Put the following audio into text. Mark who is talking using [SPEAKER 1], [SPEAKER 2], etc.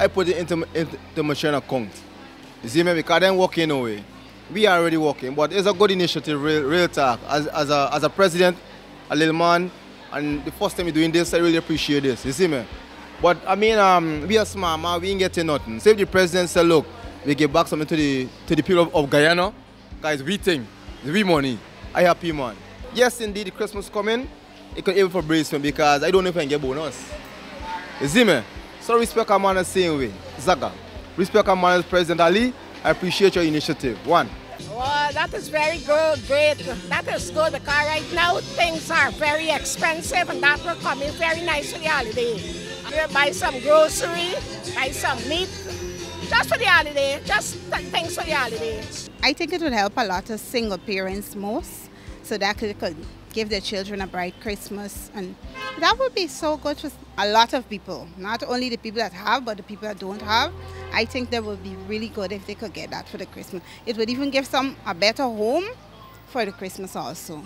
[SPEAKER 1] I put it into, into my channel account. You see me? Because I'm working away. We are already working, but it's a good initiative, real, real talk. As, as, a, as a president, a little man, and the first time you're doing this, I really appreciate this. You see me? But I mean, um, we are smart, man. We ain't getting nothing. Save the president said, look, we give back something to the to the people of, of Guyana, guys, we think, we money. I happy, man. Yes, indeed, the Christmas coming. It could even for me because I don't know if I can get bonus. You see me? So respect our man the same way. Zaga. Respect our man President Ali. I appreciate your initiative. One.
[SPEAKER 2] Well, that is very good, great. That is good because right now things are very expensive and that will come in very nice for the holiday. You buy some grocery, buy some meat, just for the holiday, just things for the holiday.
[SPEAKER 3] I think it would help a lot of single parents most so that could, could give their children a bright Christmas and that would be so good for a lot of people, not only the people that have but the people that don't have. I think that would be really good if they could get that for the Christmas. It would even give some a better home for the Christmas also.